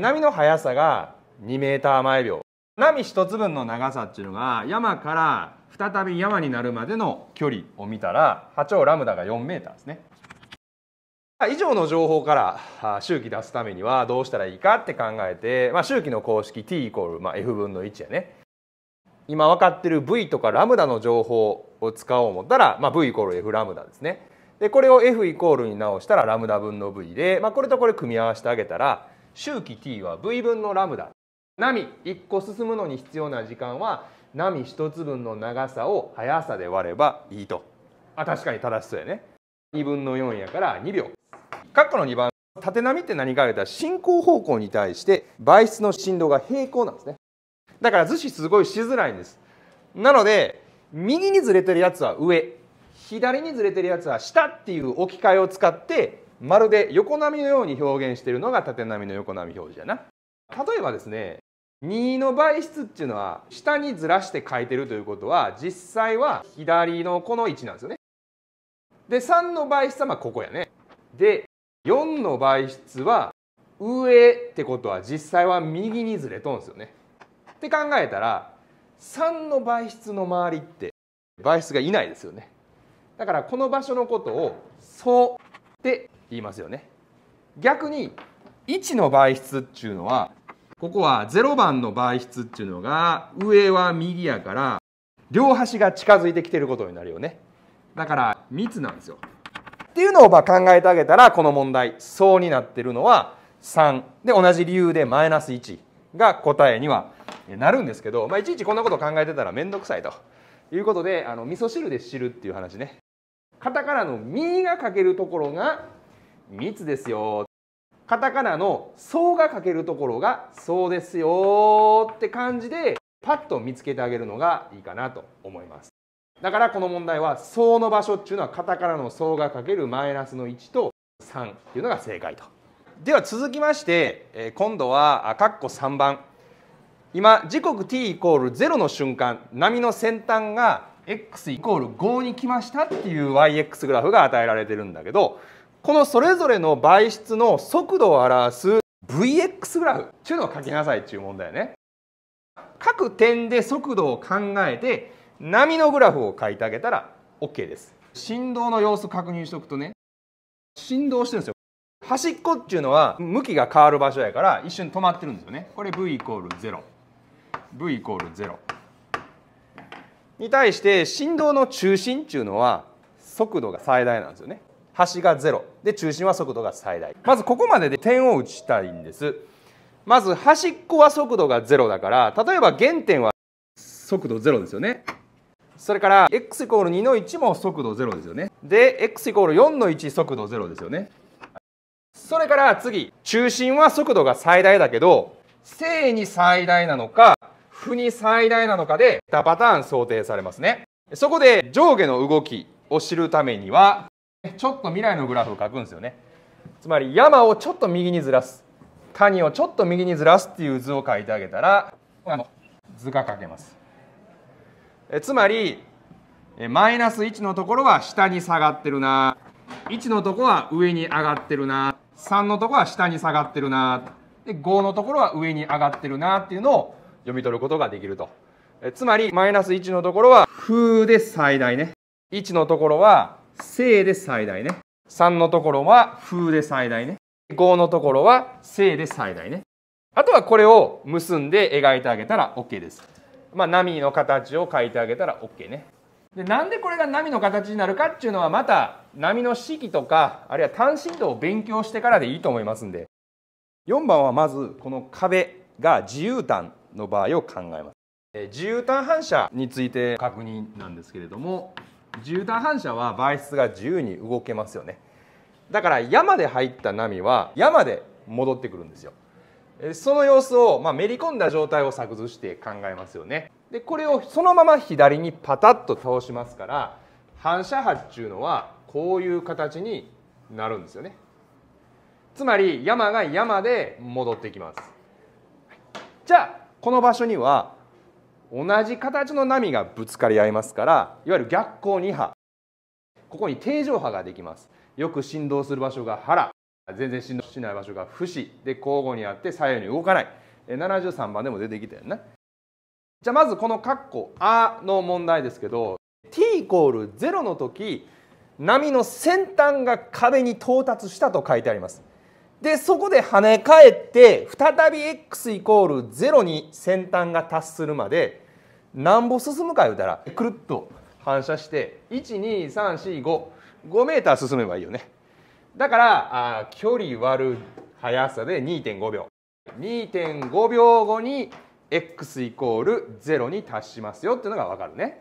波の速さが2メーター毎秒。波一つ分の長さっていうのが山から再び山になるまでの距離を見たら波長ラムダが4メーターですね。以上の情報から周期出すためにはどうしたらいいかって考えて、まあ、周期の公式 t イコール、まあ、f 分の1やね。今分かってる v とかラムダの情報を使おう思ったら、まあ、v イコール f ラムダですね。でこれを f イコールに直したらラムダ分の v で、まあ、これとこれ組み合わせてあげたら周期 t は v 分のラムダ。波1個進むのに必要な時間は波1つ分の長さを速さで割ればいいと。あ確かに正しそうやね。2分の4やから2秒。括弧の2番縦波って何か言ったら進行方向に対して媒質の振動が平行なんですね。だから図示すごいしづらいんです。なので右にずれてるやつは上左にずれてるやつは下っていう置き換えを使ってまるで横波のように表現してるのが縦波の横波表示やな例えばですね2の倍質っていうのは下にずらして書いてるということは実際は左のこの位置なんですよねで3の倍質はまここやねで4の倍質は上ってことは実際は右にずれとんですよね。って考えたら3の倍質の周りって倍質がいないですよね。だからこの場所のことを「素」って言いますよね。逆に1の倍質っていうのはここは0番の倍質っていうのが上は右やから両端が近づいてきてることになるよね。だから密なんですよ。っていうのをま考えてあげたらこの問題そうになってるのは3で同じ理由でマイナス1が答えにはなるんですけど、まあ、いちいちこんなこと考えてたら面倒くさいということであの味噌汁で知るっていう話ねカタカナの「み」が書けるところが「密」ですよカタカナの「そう」が書けるところが「そうですよって感じでパッと見つけてあげるのがいいかなと思います。だからこの問題は層の場所っていうのはカタカナの層がかけるマイナスの1と3っていうのが正解と。では続きまして今度は括弧3番今時刻 t イコール0の瞬間波の先端が x イコール5に来ましたっていう yx グラフが与えられてるんだけどこのそれぞれの媒質の速度を表す vx グラフっていうのを書きなさいっていう問題ね。各点で速度を考えて波のグラフを書いてあげたら OK です。振動の様子確認しておくとね。振動してるんですよ。端っこっていうのは向きが変わる場所やから一瞬止まってるんですよね。これ V イコール 0V イコール0に対して振動の中心っていうのは速度が最大なんですよね端が0で中心は速度が最大。まずここまでで点を打ちたいんです。まず端っこは速度が0だから例えば原点は速度0ですよね。それから x イコール2の1も速度0ですよね。で x イコール4の1速度0ですよね。それから次。中心は速度が最大だけど正に最大なのか負に最大なのかで2パターン想定されますね。そこで上下の動きを知るためにはちょっと未来のグラフを書くんですよね。つまり山をちょっと右にずらす。谷をちょっと右にずらすっていう図を書いてあげたらあの図が書けます。えつまりマイナス1のところは下に下がってるな。1のところは上に上がってるな。3のところは下に下がってるな。で5のところは上に上がってるな。っていうのを読み取ることができると。えつまりマイナス1のところは負で最大ね。1のところは正で最大ね。3のところは負で最大ね。5のところは正で最大ね。あとはこれを結んで描いてあげたら OK です。まあ、波の形を描いてあげたら OK ね。でなんでこれが波の形になるかっていうのはまた波の式とかあるいは単振動を勉強してからでいいと思いますんで。4番はまずこの壁が自由端の場合を考えます。自由端反射について確認なんですけれども自由端反射は媒質が自由に動けますよねだから山で入った波は山で戻ってくるんですよその様子を、まあ、めり込んだ状態を作図して考えますよね。でこれをそのまま左にパタッと倒しますから反射波っていうのはこういう形になるんですよね。つまり山が山で戻ってきます。じゃあこの場所には同じ形の波がぶつかり合いますからいわゆる逆光2波。ここに定常波ができます。よく振動する場所が腹全然振動しない場所が不死。で交互にあって左右に動かない。73番でも出てきたよねじゃあまずこの括弧「あ」の問題ですけど t イコール0の時波の先端が壁に到達したと書いてあります。でそこで跳ね返って再び x イコール0に先端が達するまで何歩進むか言うたらくるっと反射して12345 5メーター進めばいいよね。だからあ距離割る速さで2.5秒。2.5秒後に x イコール0に達しますよっていうのが分かるね。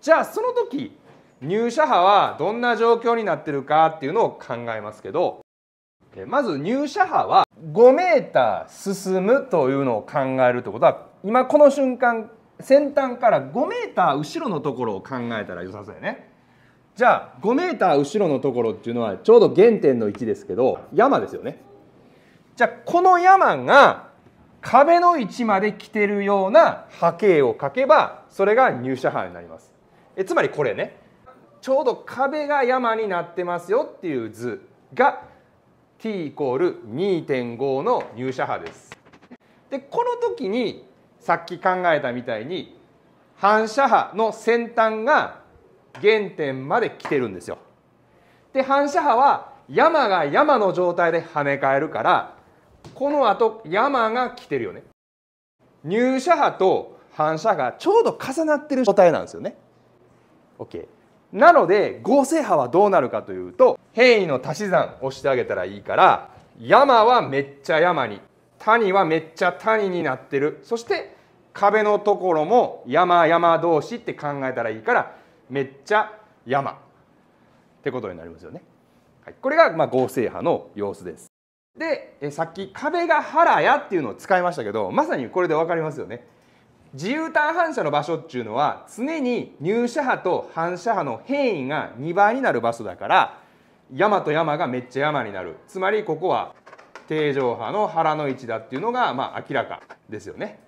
じゃあその時入射波はどんな状況になってるかっていうのを考えますけどまず入射波は5メーター進むというのを考えるってことは今この瞬間先端から5メーター後ろのところを考えたら良さそうやね。じゃあ5メーター後ろのところっていうのはちょうど原点の位置ですけど山ですよね。じゃあこの山が壁の位置まで来てるような波形を書けばそれが入射波になります。えつまりこれね。ちょうど壁が山になってますよっていう図が t イコール2.5の入射波ですでこの時にさっき考えたみたいに反射波の先端が原点まで来てるんですよ。で反射波は山が山の状態で跳ね返るからこのあと山が来てるよね。入射波と反射がちょうど重なってる状態なんですよね。OK。なので合成波はどうなるかというと変異の足し算をしてあげたらいいから山はめっちゃ山に谷はめっちゃ谷になってるそして壁のところも山山同士って考えたらいいからめっちゃ山ってことになりますよね。はい、これがま合成波の様子です。でえさっき壁が腹やっていうのを使いましたけどまさにこれで分かりますよね。自由端反射の場所っていうのは常に入射波と反射波の変異が2倍になる場所だから山と山がめっちゃ山になるつまりここは定常波の腹の位置だっていうのがまあ明らかですよね。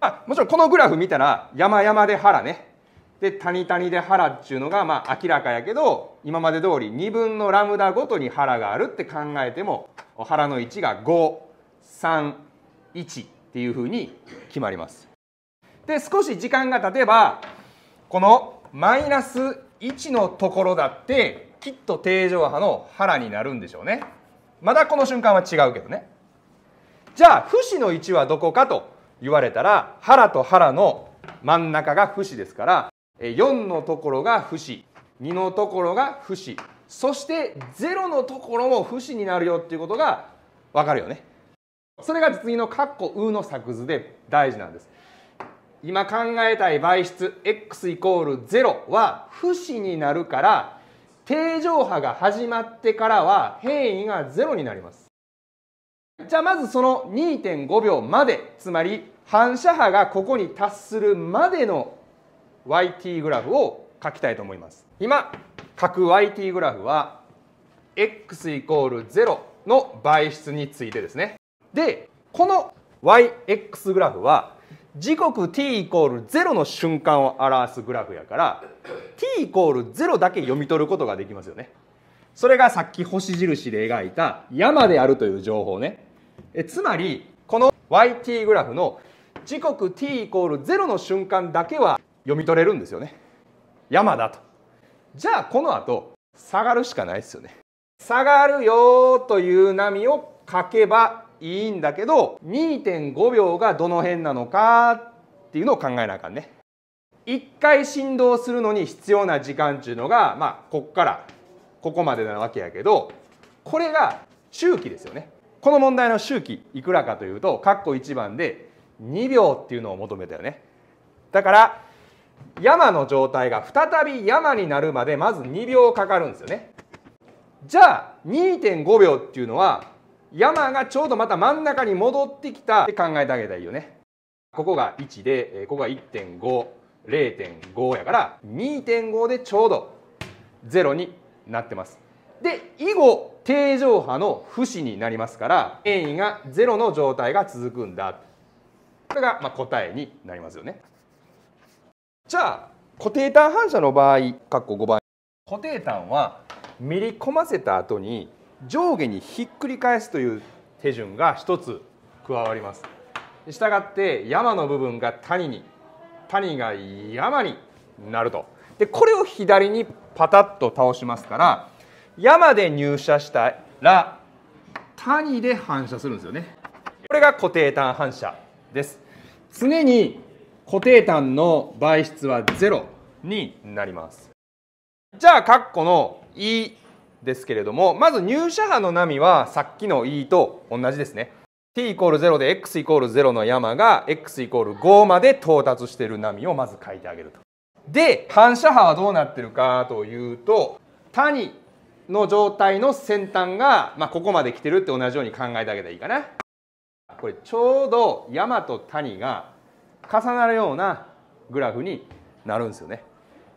あもちろんこのグラフ見たら山山で腹ねで谷谷で腹っていうのがまあ明らかやけど今まで通り2分のラムダごとに腹があるって考えても腹の位置が531っていうふうに決まります。で少し時間が経てばこのマイナス1のところだってきっと定常波の腹になるんでしょうね。まだこの瞬間は違うけどね。じゃあ節の位置はどこかと言われたら腹と腹の真ん中が節ですから4のところが節2のところが節そして0のところも節になるよっていうことが分かるよね。それが次の括弧うの作図で大事なんです。今考えたい倍質 x イコール0は節になるから定常波が始まってからは変異が0になります。じゃあまずその2.5秒までつまり反射波がここに達するまでの YT グラフを書きたいと思います。今書く YT グラフは x イコール0の倍質についてですね。でこの YX グラフは時刻 t イコール0の瞬間を表すグラフやから t イコール0だけ読み取ることができますよね。それがさっき星印で描いた山であるという情報ね。えつまりこの yt グラフの時刻 t イコール0の瞬間だけは読み取れるんですよね。山だと。じゃあこの後下がるしかないですよね。下がるよという波を書けばいいんだけど2.5秒がどの辺なのかっていうのを考えなあかんね。1回振動するのに必要な時間っていうのがまあこっからここまでなわけやけどこれが周期ですよね。この問題の周期いくらかというと括弧1番で2秒っていうのを求めたよね。だから山の状態が再び山になるまでまず2秒かかるんですよね。じゃあ2.5秒っていうのは山がちょうどまた真ん中に戻ってきたって考えてあげたらいいよね。ここが1で、ここが1.5、0.5やから2.5でちょうど0になってます。で、以後定常波の不死になりますから変異が0の状態が続くんだ。これがま答えになりますよね。じゃあ固定端反射の場合、括弧5番固定端はめり込ませた後に上下にひっくり返すという手順が一つ加わります。したがって山の部分が谷に谷が山になると。でこれを左にパタッと倒しますから山で入射したら谷で反射するんですよね。これが固定端反射です。常に固定端の倍質は0になります。じゃあ括弧の E ですけれどもまず入射波の波はさっきの E と同じですね t イコール0で x イコール0の山が x イコール5まで到達している波をまず書いてあげると。で反射波はどうなってるかというと谷の状態の先端が、まあ、ここまで来てるって同じように考えてあげたらいいかな。これちょうど山と谷が重なるようなグラフになるんですよね。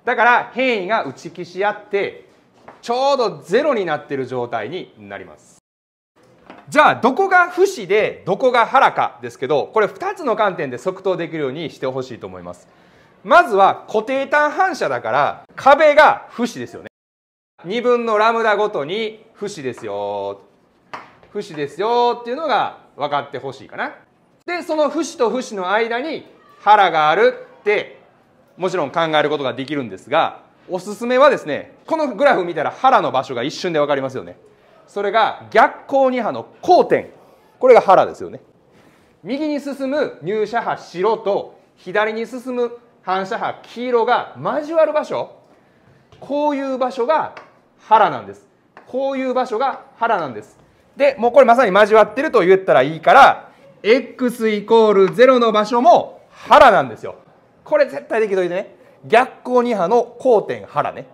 だから変異が打ち消し合ってちょうどゼロになっている状態になります。じゃあどこが節でどこが腹かですけどこれ2つの観点で即答できるようにしてほしいと思います。まずは固定端反射だから壁が節ですよね。2分のラムダごとに節ですよ。節ですよっていうのが分かってほしいかな。でその節と節の間に腹があるってもちろん考えることができるんですがおすすめはですねこのグラフ見たら腹の場所が一瞬で分かりますよね。それが逆光2波の交点。これが腹ですよね。右に進む入射波白と左に進む反射波黄色が交わる場所。こういう場所が腹なんです。こういう場所が腹なんです。でもうこれまさに交わってると言ったらいいから x イコール0の場所も腹なんですよ。これ絶対できといてね。逆光2波の交点腹ね。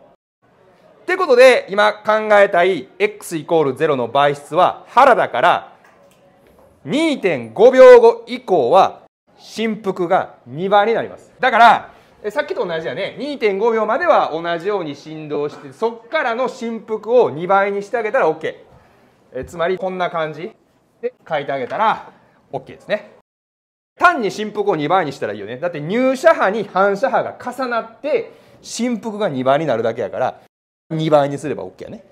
ってことで今考えたい x イコール0の倍質は腹だから2.5秒後以降は振幅が2倍になります。だからさっきと同じだね。2.5秒までは同じように振動してそっからの振幅を2倍にしてあげたら OK えつまりこんな感じで書いてあげたら OK ですね。単に振幅を2倍にしたらいいよね。だって入射波に反射波が重なって振幅が2倍になるだけやから2倍にすれば OK やね。